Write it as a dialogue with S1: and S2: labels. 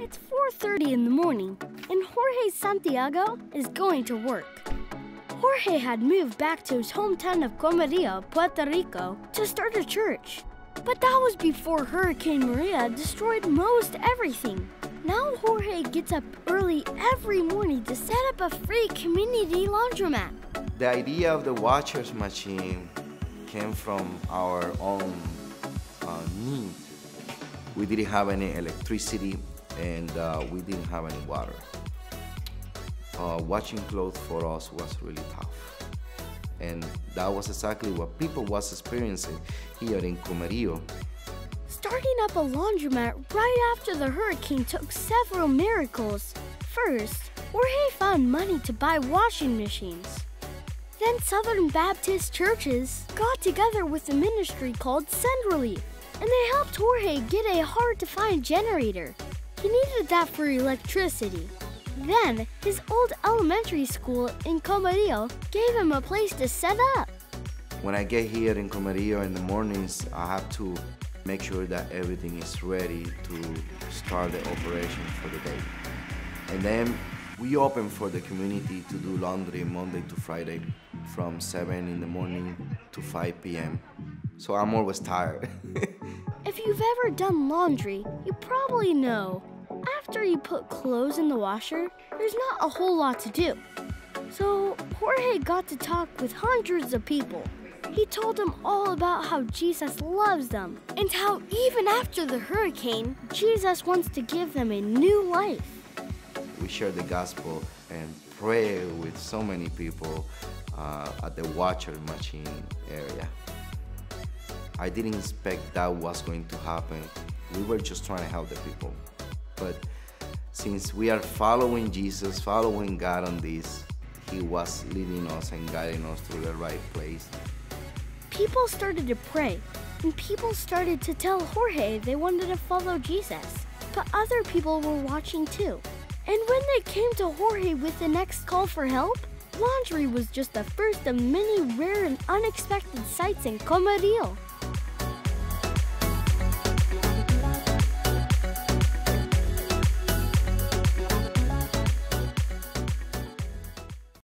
S1: It's 4.30 in the morning, and Jorge Santiago is going to work. Jorge had moved back to his hometown of Comerio, Puerto Rico, to start a church. But that was before Hurricane Maria destroyed most everything. Now Jorge gets up early every morning to set up a free community laundromat.
S2: The idea of the washers machine came from our own. We didn't have any electricity and uh, we didn't have any water. Uh, washing clothes for us was really tough. And that was exactly what people was experiencing here in Comerio.
S1: Starting up a laundromat right after the hurricane took several miracles. First, Jorge found money to buy washing machines. Then Southern Baptist churches got together with a ministry called Send Relief, and they helped Jorge get a hard-to-find generator. He needed that for electricity. Then, his old elementary school in Comerio gave him a place to set up.
S2: When I get here in Comerio in the mornings, I have to make sure that everything is ready to start the operation for the day. And then we open for the community to do laundry Monday to Friday from 7 in the morning to 5 p.m. So Amor was tired.
S1: if you've ever done laundry, you probably know after you put clothes in the washer, there's not a whole lot to do. So Jorge got to talk with hundreds of people. He told them all about how Jesus loves them and how even after the hurricane, Jesus wants to give them a new life.
S2: We shared the gospel and pray with so many people uh, at the washer machine area. I didn't expect that was going to happen. We were just trying to help the people. But since we are following Jesus, following God on this, He was leading us and guiding us to the right place.
S1: People started to pray, and people started to tell Jorge they wanted to follow Jesus. But other people were watching too. And when they came to Jorge with the next call for help, laundry was just the first of many rare and unexpected sights in Comerio.